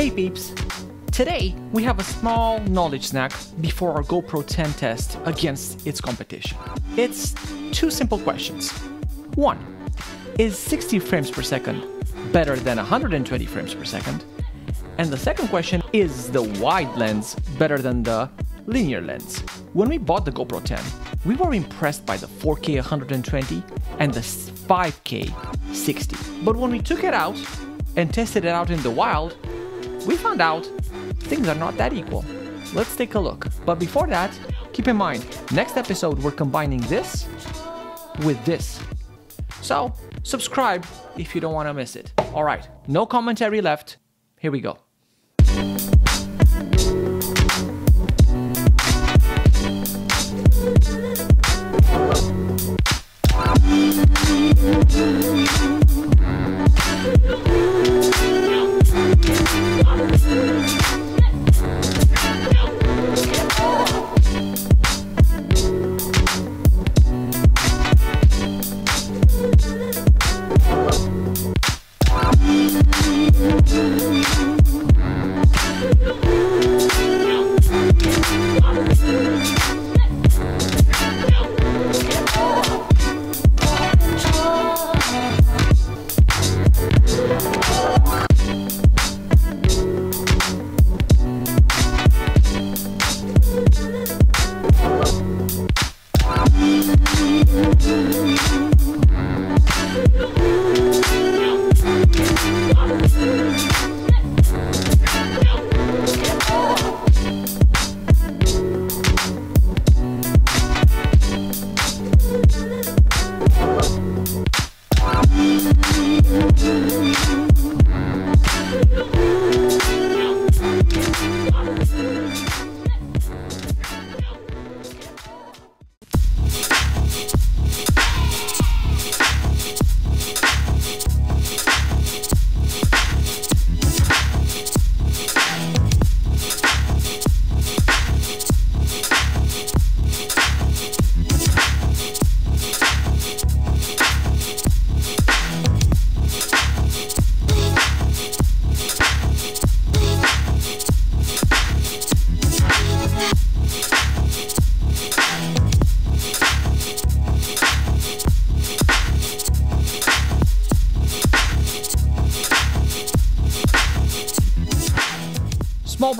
Hey peeps! Today we have a small knowledge snack before our GoPro 10 test against its competition. It's two simple questions. One, is 60 frames per second better than 120 frames per second? And the second question, is the wide lens better than the linear lens? When we bought the GoPro 10, we were impressed by the 4K 120 and the 5K 60. But when we took it out and tested it out in the wild, we found out things are not that equal. Let's take a look. But before that, keep in mind, next episode we're combining this with this. So, subscribe if you don't want to miss it. All right, no commentary left. Here we go.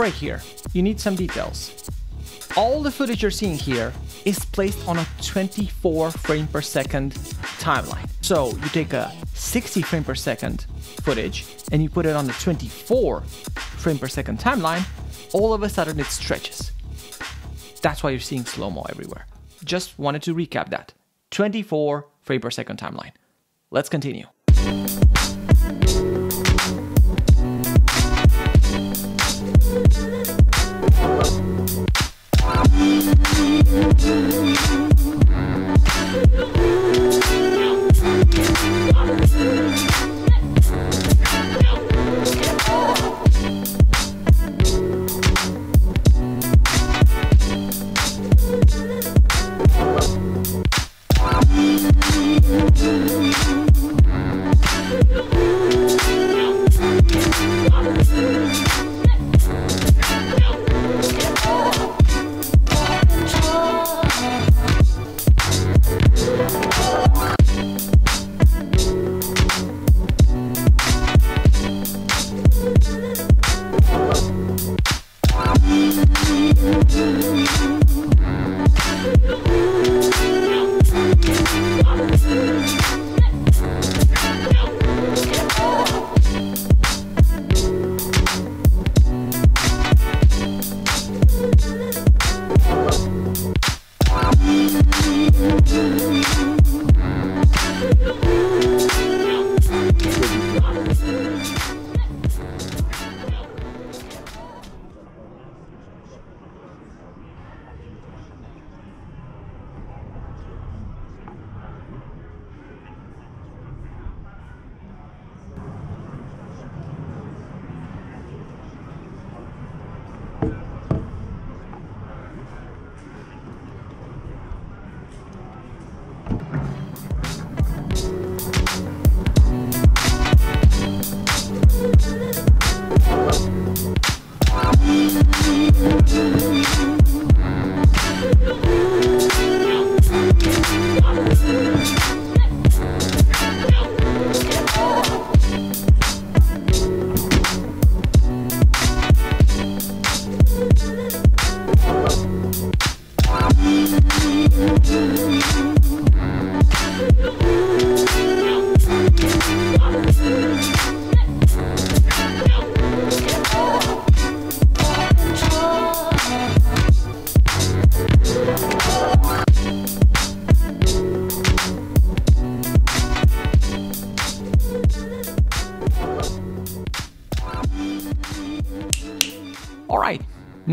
Break here. You need some details. All the footage you're seeing here is placed on a 24 frame per second timeline. So you take a 60 frame per second footage and you put it on the 24 frame per second timeline, all of a sudden it stretches. That's why you're seeing slow-mo everywhere. Just wanted to recap that. 24 frame per second timeline. Let's continue. Mm-hmm.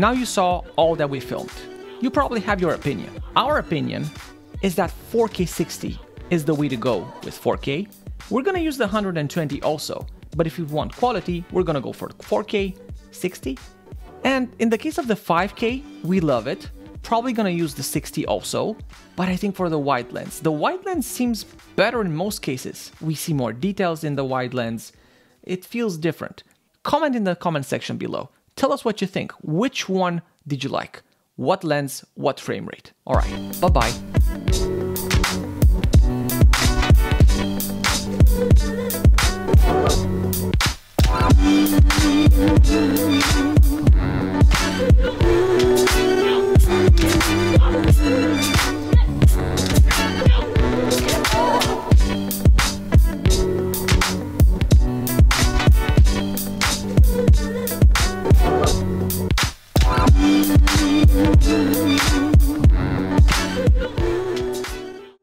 Now you saw all that we filmed. You probably have your opinion. Our opinion is that 4K 60 is the way to go with 4K. We're gonna use the 120 also, but if you want quality, we're gonna go for 4K 60. And in the case of the 5K, we love it. Probably gonna use the 60 also, but I think for the wide lens, the wide lens seems better in most cases. We see more details in the wide lens. It feels different. Comment in the comment section below. Tell us what you think. Which one did you like? What lens, what frame rate? All right, bye bye.